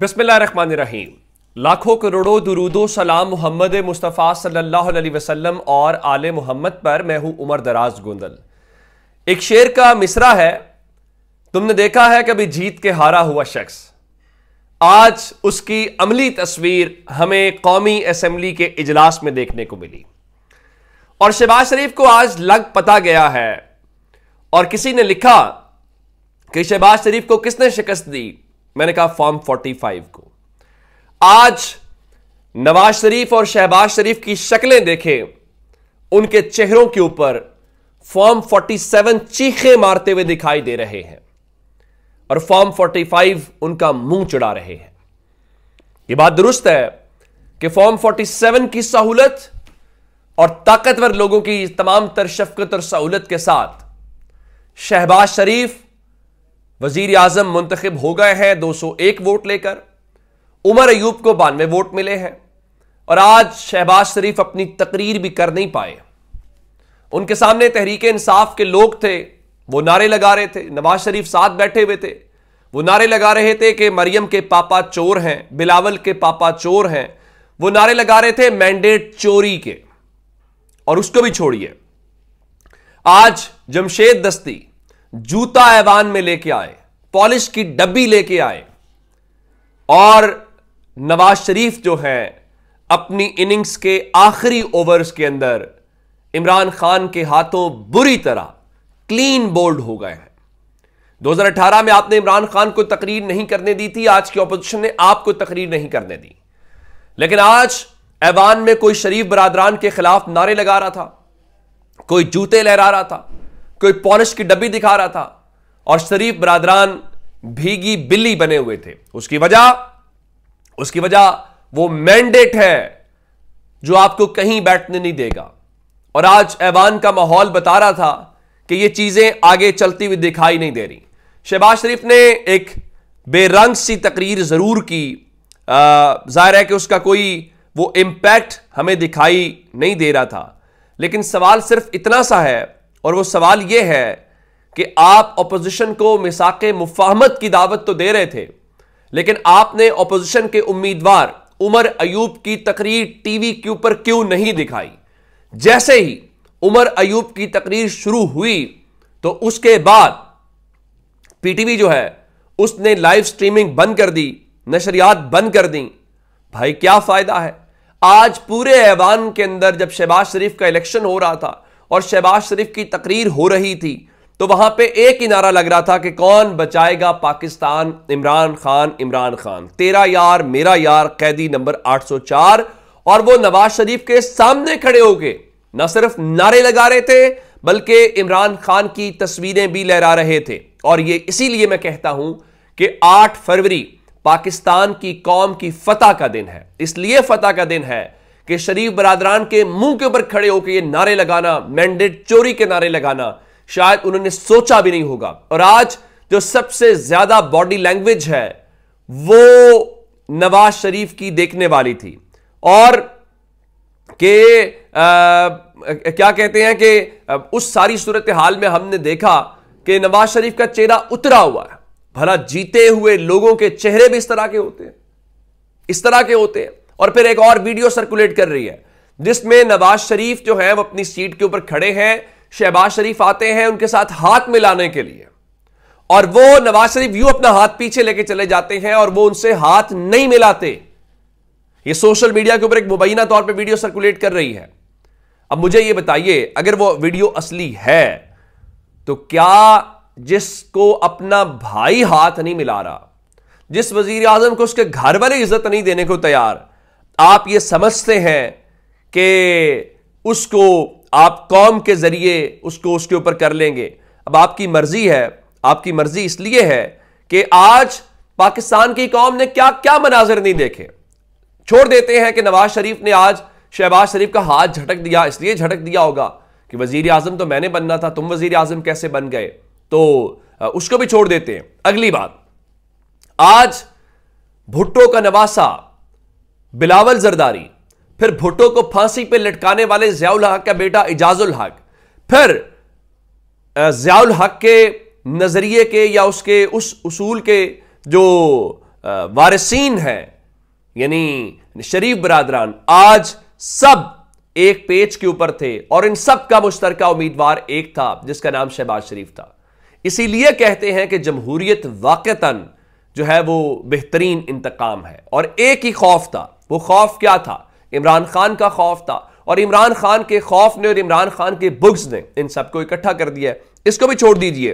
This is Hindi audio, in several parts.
बिस्मिल्लाहिर्रहमानिर्रहीम। लाखों करोड़ों दुरूदो सलाम मोहम्मद मुस्तफ़ा सल्लल्लाहु अलैहि वसल्लम और आले मोहम्मद पर मैं हूँ उमर दराज गोंदल। एक शेर का मिसरा है। तुमने देखा है कभी जीत के हारा हुआ शख्स। आज उसकी अमली तस्वीर हमें कौमी असम्बली के इजलास में देखने को मिली। और शहबाज शरीफ को आज लग पता गया है। और किसी ने लिखा कि शहबाज शरीफ को किसने शिकस्त दी? मैंने कहा फॉर्म 45 को। आज नवाज़ शरीफ और शहबाज शरीफ की शक्लें देखें, उनके चेहरों के ऊपर फॉर्म 47 चीखे मारते हुए दिखाई दे रहे हैं और फॉर्म 45 उनका मुँह चढ़ा रहे हैं। यह बात दुरुस्त है कि फॉर्म 47 की सहूलत और ताकतवर लोगों की तमाम तर शफकत और सहूलत के साथ शहबाज शरीफ वज़ीर आज़म मुंतखब हो गए हैं 201 वोट लेकर। उमर अयूब को बानवे वोट मिले हैं। और आज शहबाज शरीफ अपनी तकरीर भी कर नहीं पाए। उनके सामने तहरीक इंसाफ के लोग थे, वो नारे लगा रहे थे, नवाज़ शरीफ साथ बैठे हुए थे। वो नारे लगा रहे थे कि मरियम के पापा चोर हैं, बिलावल के पापा चोर हैं। वो नारे लगा रहे थे मैंडेट चोरी के। और उसको भी छोड़िए। आज जमशेद दस्ती जूता ऐवान में लेके आए, पॉलिश की डब्बी लेके आए, और नवाज़ शरीफ जो है, अपनी इनिंग्स के आखिरी ओवर्स के अंदर इमरान खान के हाथों बुरी तरह क्लीन बोल्ड हो गए हैं। 2018 में आपने इमरान खान को तकरीर नहीं करने दी थी, आज की ऑपोजिशन ने आपको तकरीर नहीं करने दी। लेकिन आज ऐवान में कोई शरीफ बरादरान के खिलाफ नारे लगा रहा था, कोई जूते लहरा रहा था कोई पॉलिश की डब्बी दिखा रहा था और शरीफ बरादरान भीगी बिल्ली बने हुए थे। उसकी वजह उसकी वजह वो मैंडेट है जो आपको कहीं बैठने नहीं देगा। और आज ऐवान का माहौल बता रहा था कि ये चीज़ें आगे चलती हुई दिखाई नहीं दे रही। शहबाज शरीफ ने एक बेरंग सी तकरीर ज़रूर की। ज़ाहिर है कि उसका कोई वो इंपैक्ट हमें दिखाई नहीं दे रहा था। लेकिन सवाल सिर्फ़ इतना सा है और वो सवाल ये है कि आप अपोजिशन को मिसाक मुफाहमत की दावत तो दे रहे थे, लेकिन आपने अपोजिशन के उम्मीदवार उमर अयूब की तकरीर टीवी के ऊपर क्यों नहीं दिखाई? जैसे ही उमर अयूब की तकरीर शुरू हुई तो उसके बाद पीटीवी जो है, उसने लाइव स्ट्रीमिंग बंद कर दी, नशरियात बंद कर दी। भाई, क्या फ़ायदा है? आज पूरे ऐवान के अंदर जब शहबाज शरीफ का इलेक्शन हो रहा था और शहबाज शरीफ की तकरीर हो रही थी तो वहाँ पे एक ही नारा लग रहा था कि कौन बचाएगा पाकिस्तान इमरान खान इमरान खान। तेरा यार, मेरा यार, कैदी नंबर 804 और वो नवाज़ शरीफ के सामने खड़े होके न सिर्फ़ नारे लगा रहे थे, बल्कि इमरान खान की तस्वीरें भी लहरा रहे थे। और ये इसीलिए मैं कहता हूँ कि 8 फरवरी पाकिस्तान की कौम की फतह का दिन है। इसलिए फतह का दिन है कि शरीफ बरादरान के मुँह के ऊपर खड़े होकर ये नारे लगाना मैंडेट चोरी के नारे लगाना शायद उन्होंने सोचा भी नहीं होगा। और आज जो सबसे ज़्यादा बॉडी लैंग्वेज है वो नवाज़ शरीफ की देखने वाली थी। और के आ, क्या कहते हैं कि उस सारी सूरत हाल में हमने देखा कि नवाज़ शरीफ का चेहरा उतरा हुआ है। भला जीते हुए लोगों के चेहरे भी इस तरह के होते हैं। इस तरह के होते हैं। और फिर एक और वीडियो सर्कुलेट कर रही है। जिसमें नवाज़ शरीफ जो है, वो अपनी सीट के ऊपर खड़े हैं। शहबाज शरीफ आते हैं उनके साथ हाथ मिलाने के लिए। और वो नवाज़ शरीफ यूँ अपना हाथ पीछे लेके चले जाते हैं और वो उनसे हाथ नहीं मिलाते। ये सोशल मीडिया के ऊपर एक मुबैना तौर पे वीडियो सर्कुलेट कर रही है। अब मुझे ये बताइए, अगर वो वीडियो असली है तो क्या जिसको अपना भाई हाथ नहीं मिला रहा, जिस वज़ीर आज़म को उसके घर वाले इज़्ज़त नहीं देने को तैयार आप ये समझते हैं कि उसको आप कौम के ज़रिए उसको उसके ऊपर कर लेंगे। अब आपकी मर्ज़ी है, आपकी मर्ज़ी इसलिए है कि आज पाकिस्तान की कौम ने क्या क्या मनाजिर नहीं देखे। छोड़ देते हैं कि नवाज़ शरीफ ने आज शहबाज शरीफ का हाथ झटक दिया, इसलिए झटक दिया होगा कि वज़ीर आज़म तो मैंने बनना था, तुम वज़ीर आज़म कैसे बन गए? तो उसको भी छोड़ देते हैं। अगली बात, आज भुट्टो का नवासा बिलावल जरदारी, फिर भुट्टो को फांसी पे लटकाने वाले जयाउल हक का बेटा इजाजुल हक, फिर जयाउल हक के नज़रिए के या उसके, उस उसूल के जो वारसीन हैं, यानी शरीफ बरादरान, आज सब एक पेज के ऊपर थे और इन सब का मुश्तर उम्मीदवार एक था, जिसका नाम शहबाज शरीफ था। इसीलिए कहते हैं कि जमहूरियत वाकता जो है वो बेहतरीन इंतकाम है और एक ही खौफ था वो खौफ क्या था? इमरान खान का खौफ था। और इमरान खान के खौफ ने और इमरान खान के बुग्स ने इन सबको इकट्ठा कर दिया इसको भी छोड़ दीजिए।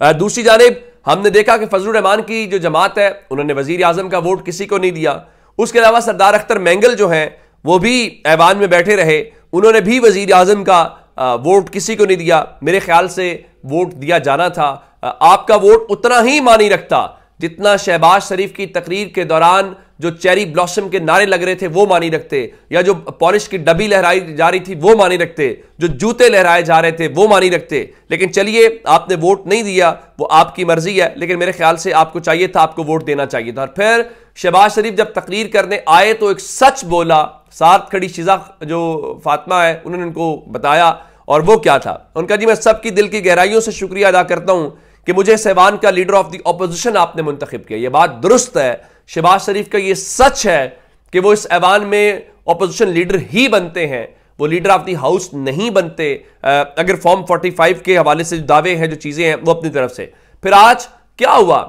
दूसरी जानब, हमने देखा कि फजल रहमान की जो जमात है, उन्होंने वज़ीर आज़म का वोट किसी को नहीं दिया। उसके अलावा सरदार अख्तर मैंगल जो है, वो भी ऐवान में बैठे रहे। उन्होंने भी वज़ीर आज़म का वोट किसी को नहीं दिया। मेरे ख्याल से वोट दिया जाना था। आपका वोट उतना ही मानी रखता जितना शहबाज शरीफ की तकरीर के दौरान जो चेरी ब्लॉसम के नारे लग रहे थे, वो मानी रखते। या जो पॉलिश की डबी लहराई जा रही थी, वो मानी रखते। जो जूते लहराए जा रहे थे, वो मानी रखते। लेकिन चलिए, आपने वोट नहीं दिया, वो आपकी मर्ज़ी है, लेकिन मेरे ख्याल से आपको चाहिए था, आपको वोट देना चाहिए था। और फिर शहबाज शरीफ जब तकरीर करने आए तो एक सच बोला, साथ खड़ी शिजा, जो फातमा है, उन्होंने उनको बताया। और वो क्या था? उनका, जी, मैं सबकी दिल की गहराइयों से शुक्रिया अदा करता हूँ कि मुझे सहवान का लीडर ऑफ़ द ऑपोजिशन आपने मुंतखब किया। यह बात दुरुस्त है। शहबाज शरीफ का यह सच है कि वो इस ऐवान में ऑपोजिशन लीडर ही बनते हैं। वो लीडर ऑफ़ द हाउस नहीं बनते। अगर फॉर्म 45 के हवाले से जो दावे हैं, जो चीज़ें हैं, वो अपनी तरफ़ से। फिर आज क्या हुआ?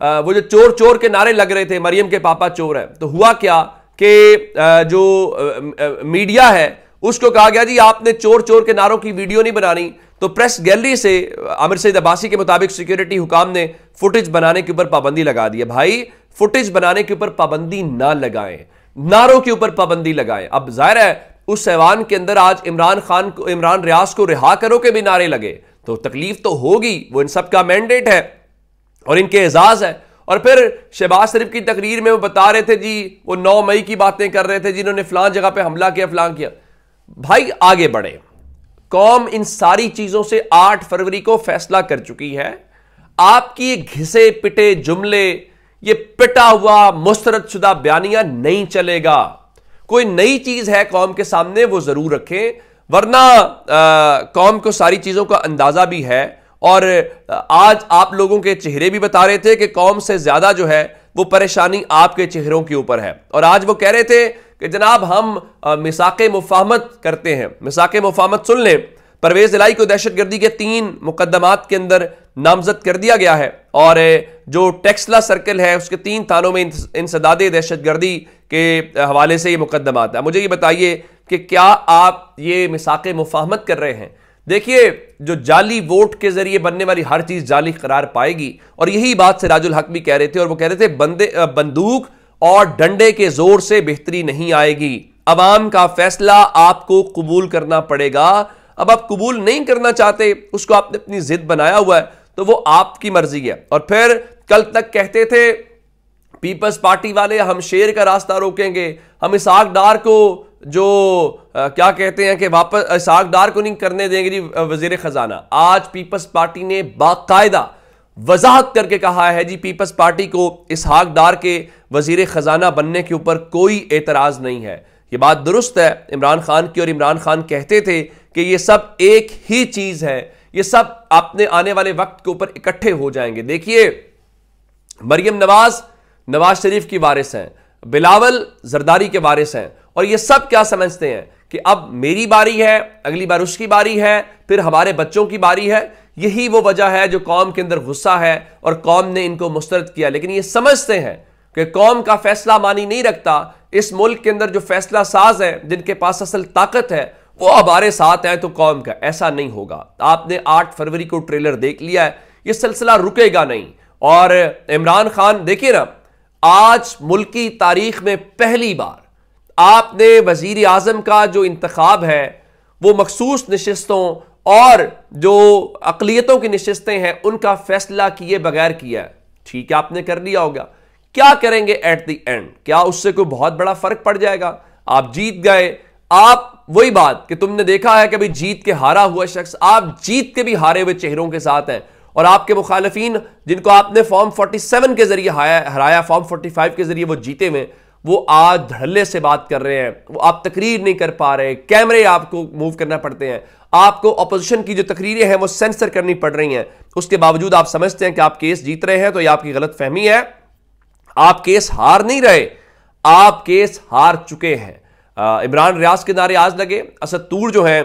वो जो चोर चोर के नारे लग रहे थे, मरियम के पापा चोर है। तो हुआ क्या कि जो मीडिया है, उसको कहा गया, जी, आपने चोर चोर के नारों की वीडियो नहीं बनानी। तो प्रेस गैलरी से, आमिर सईद अब्बासी के मुताबिक सिक्योरिटी हुकाम ने फुटेज बनाने के ऊपर पाबंदी लगा दी है। भाई फुटेज बनाने के ऊपर पाबंदी ना लगाएँ। नारों के ऊपर पाबंदी लगाएँ। अब ज़ाहिर है, उस ऐवान के अंदर आज इमरान खान को, इमरान रियाज को रिहा करो के भी नारे लगे। तो तकलीफ़ तो होगी, वो इन सब का मैंडेट है और इनके एजाज है। और फिर शहबाज शरीफ की तकरीर में वो बता रहे थे, जी, वो नौ मई की बातें कर रहे थे, जिन्होंने फलां जगह पे हमला किया, फलां किया। भाई, आगे बढ़े। कौम इन सारी चीज़ों से 8 फरवरी को फैसला कर चुकी है। आपकी घिसे पिटे जुमले ये पिटा हुआ मुस्तरद शुदा बयानिया नहीं चलेगा। कोई नई चीज़ है कौम के सामने वो ज़रूर रखें वरना आ, कौम को सारी चीज़ों का अंदाज़ा भी है। और आज आप लोगों के चेहरे भी बता रहे थे कि कौम से ज़्यादा जो है वो परेशानी आपके चेहरों के ऊपर है। और आज वो कह रहे थे कि जनाब हम मिसाक मुफाहमत करते हैं। मिसाक मुफाहमत सुन लें। परवेज इलाई को दहशत गर्दी के तीन मुकदमात के अंदर नामजद कर दिया गया है और जो टेक्सला सर्कल है, उसके तीन थानों में इंसदाद दहशत गर्दी के हवाले से ये मुकदमात है। मुझे ये बताइए कि क्या आप ये मिसाक मुफाहमत कर रहे हैं? देखिए, जो जाली वोट के ज़रिए बनने वाली हर चीज़ जाली करार पाएगी। और यही बात से राजुल हक भी कह रहे थे और वो कह रहे थे, बंदे बंदूक और डंडे के ज़ोर से बेहतरी नहीं आएगी। अवाम का फैसला आपको कबूल करना पड़ेगा। अब आप कबूल नहीं करना चाहते उसको आपने अपनी जिद बनाया हुआ है तो वो आपकी मर्ज़ी है। और फिर कल तक कहते थे पीपल्स पार्टी वाले हम शेर का रास्ता रोकेंगे। हम इसाक डार को जो आ, क्या कहते हैं कि वापस इसाक डार को नहीं करने देंगे वज़ीर खजाना। आज पीपल्स पार्टी ने बाकायदा वजाहत करके कहा है जी, पीपल्स पार्टी को इसहाक डार के वज़ीर ख़जाना बनने के ऊपर कोई एतराज़ नहीं है। ये बात दुरुस्त है। इमरान खान की और इमरान खान कहते थे कि ये सब एक ही चीज़ है। ये सब अपने आने वाले वक्त के ऊपर इकट्ठे हो जाएँगे। देखिए, मरियम नवाज़ नवाज़ शरीफ की वारिस हैं। बिलावल जरदारी के वारिस हैं। और ये सब क्या समझते हैं कि अब मेरी बारी है, अगली बार उसकी बारी है, फिर हमारे बच्चों की बारी है। यही वो वजह है जो कौम के अंदर गुस्सा है और कौम ने इनको मुस्तरद किया। लेकिन ये समझते हैं कि कौम का फैसला मानी नहीं रखता। इस मुल्क के अंदर जो फैसला साज है, जिनके पास असल ताकत है, वो हमारे साथ है तो कौम का ऐसा नहीं होगा। आपने 8 फरवरी को ट्रेलर देख लिया है, ये सिलसिला रुकेगा नहीं। और इमरान खान, देखिए ना, आज मुल्क की तारीख में पहली बार आपने वज़ीर आज़म का जो इंतखब है, वो मखसूस नशस्तों और जो अकलीतों की नशस्तें हैं, उनका फैसला किए बगैर किया है। ठीक है, आपने कर लिया होगा। क्या करेंगे एट द एंड क्या उससे कोई बहुत बड़ा फ़र्क पड़ जाएगा? आप जीत गए। आप, वही बात कि तुमने देखा है कि कभी जीत के हारा हुआ शख्स, आप जीत के भी हारे हुए चेहरों के साथ हैं। और आपके मुखालफिन, जिनको आपने फॉर्म 47 के ज़रिए हराया फॉर्म 45 के ज़रिए वो जीते हुए वो आज धड़ल्ले से बात कर रहे हैं वो आप तकरीर नहीं कर पा रहे कैमरे आपको मूव करना पड़ते हैं। आपको अपोजिशन की जो तकरीरें हैं वो सेंसर करनी पड़ रही हैं। उसके बावजूद आप समझते हैं कि आप केस जीत रहे हैं तो ये आपकी गलत फहमी है। आप केस हार नहीं रहे आप केस हार चुके हैं। इमरान रियाज के नारे आज लगे असद तूर जो है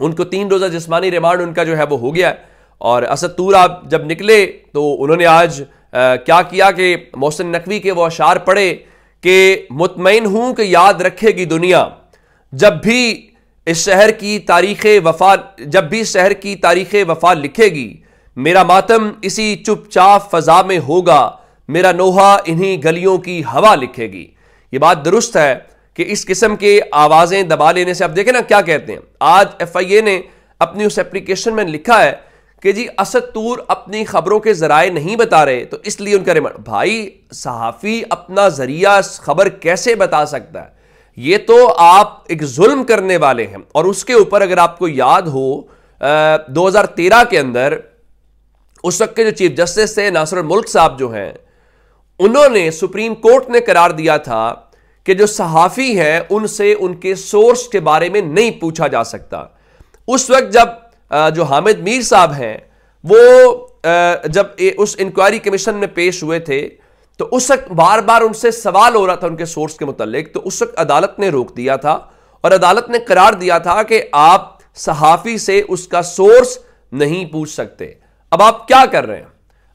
उनको तीन रोजा जिसमानी रिमांड उनका जो है वो हो गया। और असद तूर आप जब निकले तो उन्होंने आज आ, क्या किया कि मोहसिन नकवी के वो अशार पढ़े कि मुतमिन हूँ कि याद रखेगी दुनिया। जब भी इस शहर की तारीख वफा, जब भी शहर की तारीख वफा लिखेगी, मेरा मातम इसी चुपचाप फजा में होगा, मेरा नोहा इन्हीं गलियों की हवा लिखेगी। ये बात दुरुस्त है कि इस किस्म के आवाज़ें दबा लेने से, आप देखें ना क्या कहते हैं। आज एफ़ आई ए ने अपनी उस एप्लीकेशन में लिखा है कि जी, असद तूर अपनी खबरों के जराए नहीं बता रहे तो इसलिए उनका रिमांड। भाई, सहाफ़ी अपना ज़रिया खबर कैसे बता सकता है? ये तो आप एक जुल्म करने वाले हैं, और उसके ऊपर अगर आपको याद हो दो हज़ार तेरह के अंदर, उस वक्त के जो चीफ जस्टिस थे नासर मुल्क साहब जो हैं, उन्होंने सुप्रीम कोर्ट ने करार दिया था कि जो सहाफ़ी हैं, उनसे उनके सोर्स के बारे में नहीं पूछा जा सकता। उस वक्त जब जो हामिद मीर साहब हैं, वो जब उस इंक्वायरी कमीशन में पेश हुए थे तो उस वक्त बार बार उनसे सवाल हो रहा था उनके सोर्स के मुतालिक तो उस वक्त अदालत ने रोक दिया था और अदालत ने करार दिया था कि आप सहाफ़ी से उसका सोर्स नहीं पूछ सकते। अब आप क्या कर रहे हैं?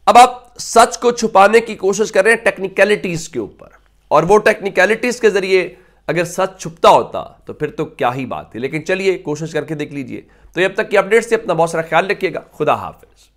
अब आप सच को छुपाने की कोशिश कर रहे हैं टेक्निकलिटीज के ऊपर और वो टेक्निकलिटीज के ज़रिए अगर सच छुपता होता तो फिर तो क्या ही बात थी। लेकिन चलिए, कोशिश करके देख लीजिए। तो अब तक की अपडेट से अपना बहुत सारा ख्याल रखिएगा। खुदा हाफिज।